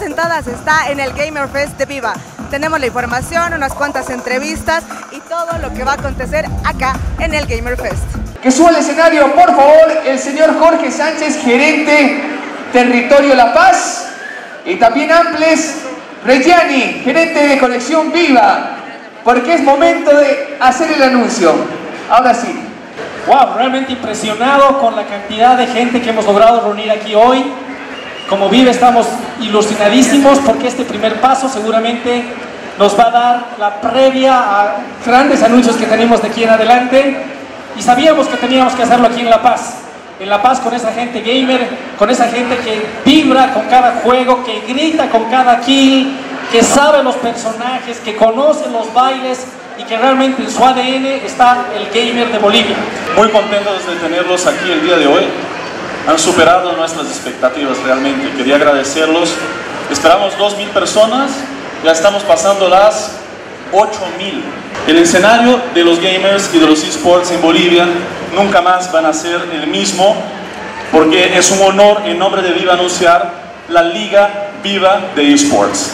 Sentadas está en el Gamer Fest de Viva. Tenemos la información, unas cuantas entrevistas y todo lo que va a acontecer acá en el Gamer Fest. Que suba al escenario, por favor, el señor Jorge Sánchez, gerente Territorio La Paz, y también Amples Reggiani, gerente de Conexión Viva, porque es momento de hacer el anuncio. Ahora sí. Wow, realmente impresionado con la cantidad de gente que hemos logrado reunir aquí hoy. Como Vive estamos ilusionadísimos porque este primer paso seguramente nos va a dar la previa a grandes anuncios que tenemos de aquí en adelante y sabíamos que teníamos que hacerlo aquí en La Paz. En La Paz con esa gente gamer, con esa gente que vibra con cada juego, que grita con cada kill, que sabe los personajes, que conoce los bailes y que realmente en su ADN está el gamer de Bolivia. Muy contentos de tenerlos aquí el día de hoy han superado nuestras expectativas realmente. Quería agradecerlos. Esperamos 2.000 personas, ya estamos pasando las 8.000. El escenario de los gamers y de los esports en Bolivia nunca más van a ser el mismo porque es un honor en nombre de Viva anunciar la Liga Viva de esports.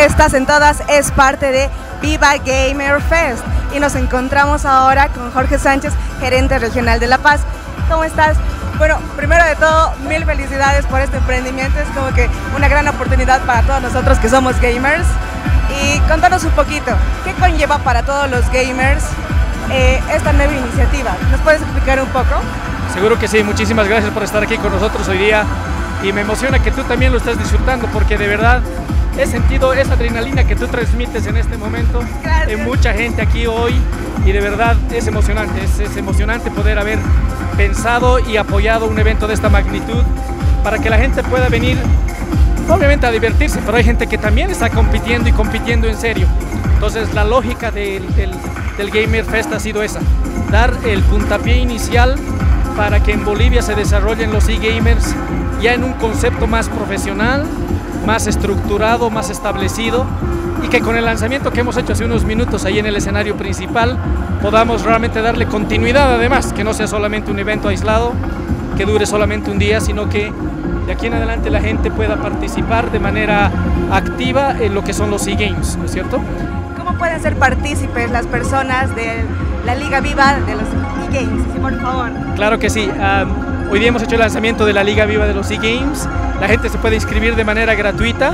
Estas Sentadas es parte de Viva Gamer Fest y nos encontramos ahora con Jorge Sánchez, gerente regional de La Paz. ¿Cómo estás? Bueno, primero de todo, mil felicidades por este emprendimiento. Es como que una gran oportunidad para todos nosotros que somos gamers. Y contanos un poquito, ¿qué conlleva para todos los gamers eh, esta nueva iniciativa? ¿Nos puedes explicar un poco? Seguro que sí, muchísimas gracias por estar aquí con nosotros hoy día y me emociona que tú también lo estés disfrutando porque de verdad he sentido esa adrenalina que tú transmites en este momento en mucha gente aquí hoy y de verdad es emocionante, es, emocionante poder haber pensado y apoyado un evento de esta magnitud para que la gente pueda venir obviamente a divertirse, pero hay gente que también está compitiendo y compitiendo en serio. Entonces la lógica del, del Gamer Fest ha sido esa, dar el puntapié inicial para que en Bolivia se desarrollen los e-gamers ya en un concepto más profesional, más estructurado, más establecido y que con el lanzamiento que hemos hecho hace unos minutos ahí en el escenario principal podamos realmente darle continuidad además, que no sea solamente un evento aislado, que dure solamente un día, sino que de aquí en adelante la gente pueda participar de manera activa en lo que son los e-games, ¿no es cierto? ¿Cómo pueden ser partícipes las personas de la Liga Viva de los e-games, por favor? Claro que sí. Hoy día hemos hecho el lanzamiento de la Liga Viva de los e-games la gente se puede inscribir de manera gratuita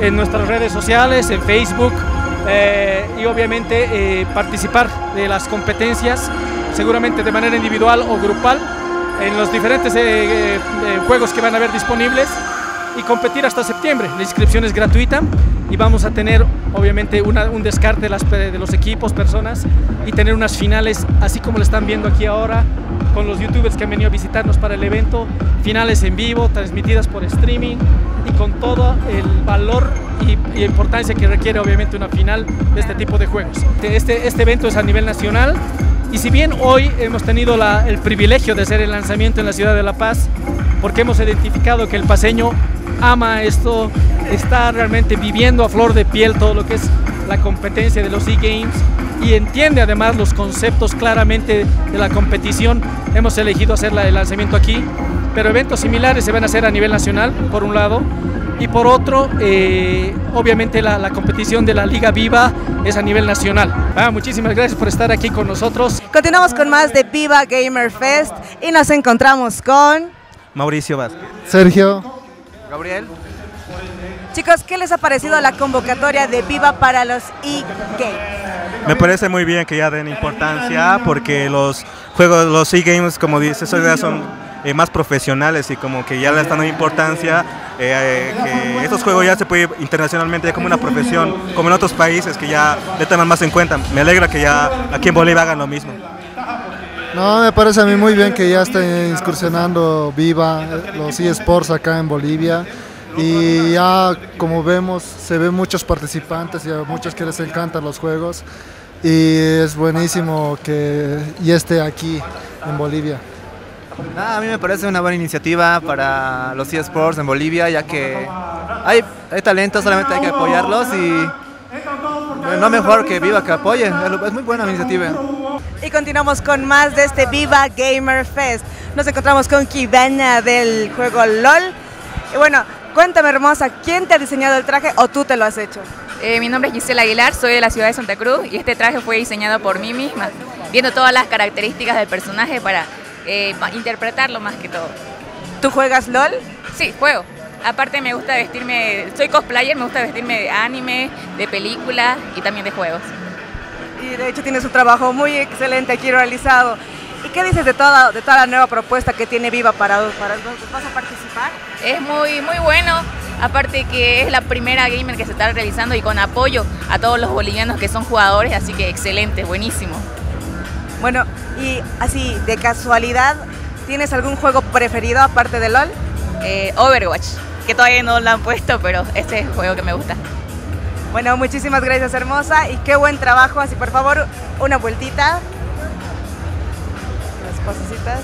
en nuestras redes sociales, en Facebook eh, y obviamente eh, participar de las competencias, seguramente de manera individual o grupal, en los diferentes eh, juegos que van a haber disponibles y competir hasta septiembre. La inscripción es gratuita y vamos a tener obviamente un descarte de, los equipos, personas y tener unas finales así como lo están viendo aquí ahora con los youtubers que han venido a visitarnos para el evento, finales en vivo, transmitidas por streaming y con todo el valor y, importancia que requiere obviamente una final de este tipo de juegos. Este, este evento es a nivel nacional y si bien hoy hemos tenido el privilegio de hacer el lanzamiento en la ciudad de La Paz, porque hemos identificado que el paseño ama esto, está realmente viviendo a flor de piel todo lo que es la competencia de los e-games y entiende además los conceptos claramente de la competición. Hemos elegido hacer el lanzamiento aquí, pero eventos similares se van a hacer a nivel nacional, por un lado, y por otro, eh, obviamente la, competición de la Liga Viva es a nivel nacional. Ah, muchísimas gracias por estar aquí con nosotros. Continuamos con más de Viva Gamer Fest y nos encontramos con... Mauricio Vázquez. Sergio. Gabriel. Chicos, ¿qué les ha parecido la convocatoria de Viva para los e-games? Me parece muy bien que ya den importancia porque los juegos, los e-games, como dices, son eh, más profesionales y como que ya le están dando importancia, eh, que estos juegos ya se puede ir internacionalmente ya como una profesión, como en otros países que ya le toman más en cuenta. Me alegra que ya aquí en Bolivia hagan lo mismo. No, me parece a mí muy bien que ya estén incursionando Viva los eSports acá en Bolivia y ya como vemos se ven muchos participantes y a muchos que les encantan los juegos y es buenísimo que ya esté aquí en Bolivia. a mí me parece una buena iniciativa para los eSports en Bolivia ya que hay, hay talento, solamente hay que apoyarlos y no mejor que Viva que apoye. Es muy buena iniciativa. Y continuamos con más de este Viva Gamer Fest. Nos encontramos con Kibana del juego LOL. Y bueno, cuéntame hermosa, ¿quién te ha diseñado el traje o tú te lo has hecho? Eh, mi nombre es Gisela Aguilar, soy de la ciudad de Santa Cruz y este traje fue diseñado por mí misma, viendo todas las características del personaje para eh, interpretarlo más que todo. ¿Tú juegas LOL? Sí, juego. Aparte me gusta vestirme, soy cosplayer, me gusta vestirme de anime, de películas y también de juegos. Y de hecho tienes un trabajo muy excelente aquí realizado. ¿Y qué dices de toda, de toda la nueva propuesta que tiene Viva para, para ¿Vas a participar? Es muy, muy bueno, aparte que es la primera gamer que se está realizando y con apoyo a todos los bolivianos que son jugadores, así que excelente, buenísimo. Bueno, y así, de casualidad, ¿tienes algún juego preferido aparte de LOL? Eh, Overwatch que todavía no lo han puesto, pero este es el juego que me gusta. Bueno, muchísimas gracias hermosa y qué buen trabajo. Así por favor, una vueltita. Las cosecitas.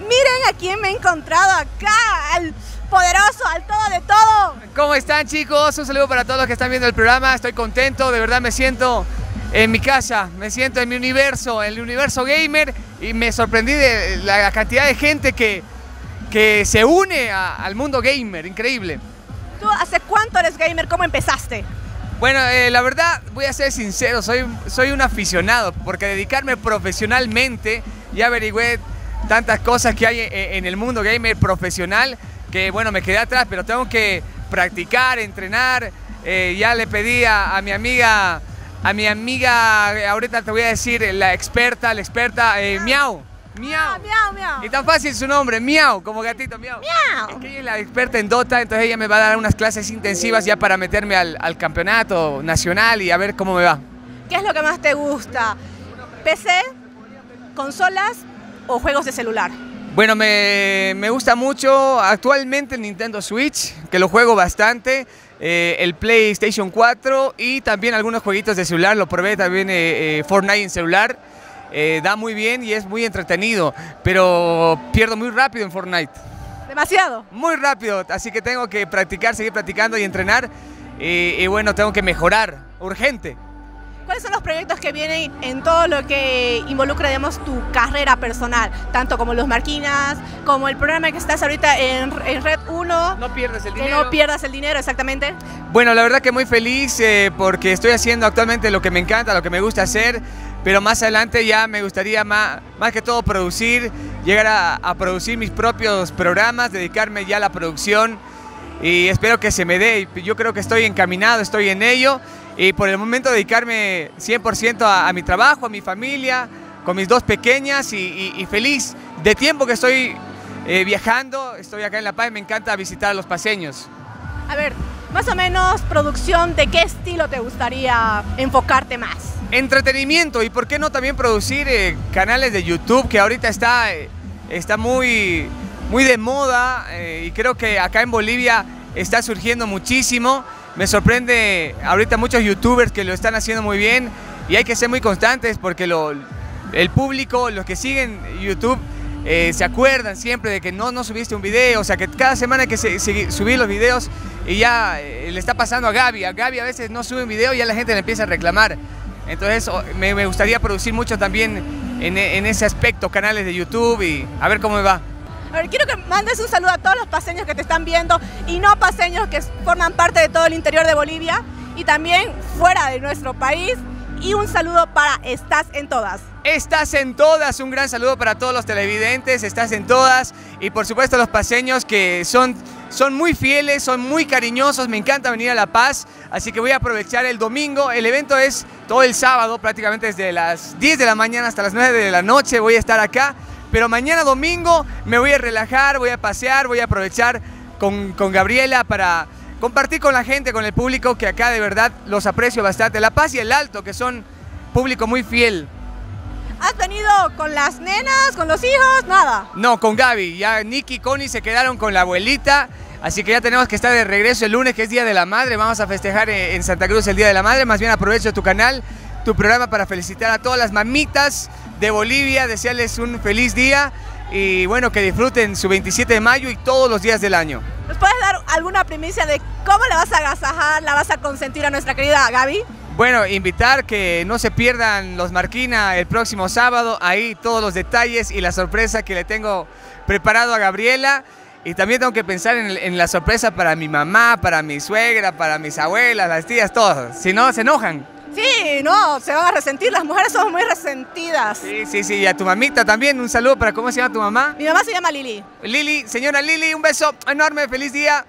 Miren a quién me he encontrado acá, al poderoso, al todo de todo. ¿Cómo están chicos? Un saludo para todos los que están viendo el programa. Estoy contento, de verdad me siento en mi casa, me siento en mi universo, en el universo gamer y me sorprendí de la cantidad de gente que que se une al mundo gamer, increíble. ¿Tú hace cuánto eres gamer? ¿Cómo empezaste? Bueno, eh, la verdad, voy a ser sincero, soy, soy un aficionado, porque dedicarme profesionalmente, ya averigüé tantas cosas que hay en, el mundo gamer profesional, que bueno, me quedé atrás, pero tengo que practicar, entrenar. Eh, ya le pedí a, mi amiga, a mi amiga, ahorita te voy a decir, la experta, la experta, eh, Miau Miau. Miau, miau. Y tan fácil su nombre, Miau, como gatito, Miau. Miau. Es que ella es la experta en Dota, entonces ella me va a dar unas clases intensivas ya para meterme al, campeonato nacional y a ver cómo me va. ¿Qué es lo que más te gusta? ¿PC, consolas o juegos de celular? Bueno, me, gusta mucho actualmente el Nintendo Switch, que lo juego bastante. Eh, el PlayStation 4 y también algunos jueguitos de celular, lo probé también eh, eh, Fortnite en celular. Eh, da muy bien y es muy entretenido, pero pierdo muy rápido en Fortnite. Demasiado. Muy rápido, así que tengo que practicar, seguir practicando y entrenar. Y, bueno, tengo que mejorar, urgente. ¿Cuáles son los proyectos que vienen en todo lo que involucra, digamos, tu carrera personal? Tanto como los Marquinas, como el programa que estás ahorita en, Red 1. No pierdas el dinero. Que no pierdas el dinero, exactamente. Bueno, la verdad que muy feliz eh, porque estoy haciendo actualmente lo que me encanta, lo que me gusta hacer pero más adelante ya me gustaría más, más que todo producir, llegar a, producir mis propios programas, dedicarme ya a la producción y espero que se me dé. Yo creo que estoy encaminado, estoy en ello y por el momento dedicarme 100% a, mi trabajo, a mi familia, con mis dos pequeñas y, feliz de tiempo que estoy eh, viajando. Estoy acá en La Paz y me encanta visitar a los paseños. A ver, más o menos producción, ¿de qué estilo te gustaría enfocarte más? Entretenimiento y por qué no también producir eh, canales de YouTube que ahorita está, eh, está muy, muy de moda eh, y creo que acá en Bolivia está surgiendo muchísimo. Me sorprende ahorita muchos youtubers que lo están haciendo muy bien y hay que ser muy constantes porque lo, el público, los que siguen YouTube, se acuerdan siempre de que no, no subiste un video, o sea que cada semana que subir los videos y ya le está pasando a Gaby. A Gaby a veces no sube un video y ya la gente le empieza a reclamar. Entonces me, gustaría producir mucho también en, ese aspecto, canales de YouTube y a ver cómo me va. A ver, quiero que mandes un saludo a todos los paseños que te están viendo y no paseños que forman parte de todo el interior de Bolivia y también fuera de nuestro país. Y un saludo para Estás en Todas. Estás en todas, un gran saludo para todos los televidentes, estás en todas y por supuesto los paseños que son son muy fieles, son muy cariñosos, me encanta venir a La Paz, así que voy a aprovechar el domingo. El evento es todo el sábado, prácticamente desde las 10 de la mañana hasta las 9 de la noche voy a estar acá. Pero mañana domingo me voy a relajar, voy a pasear, voy a aprovechar con, Gabriela para compartir con la gente, con el público, que acá de verdad los aprecio bastante. La Paz y el Alto, que son público muy fiel. ¿Has venido con las nenas, con los hijos? Nada. No, con Gaby. Ya Nicky y Connie se quedaron con la abuelita. Así que ya tenemos que estar de regreso el lunes, que es Día de la Madre. Vamos a festejar en Santa Cruz el Día de la Madre. Más bien aprovecho tu canal, tu programa para felicitar a todas las mamitas de Bolivia, desearles un feliz día. y bueno, que disfruten su 27 de mayo y todos los días del año. ¿Nos puedes dar alguna primicia de cómo le vas a agasajar, la vas a consentir a nuestra querida Gaby? Bueno, invitar que no se pierdan los Marquina el próximo sábado, ahí todos los detalles y la sorpresa que le tengo preparado a Gabriela. Y también tengo que pensar en, en la sorpresa para mi mamá, para mi suegra, para mis abuelas, las tías, todos. Si no, se enojan. Sí, no, se van a resentir, las mujeres son muy resentidas. Sí, sí, sí, y a tu mamita también, un saludo para, ¿cómo se llama tu mamá? Mi mamá se llama Lili. Lili, señora Lili, un beso enorme, feliz día.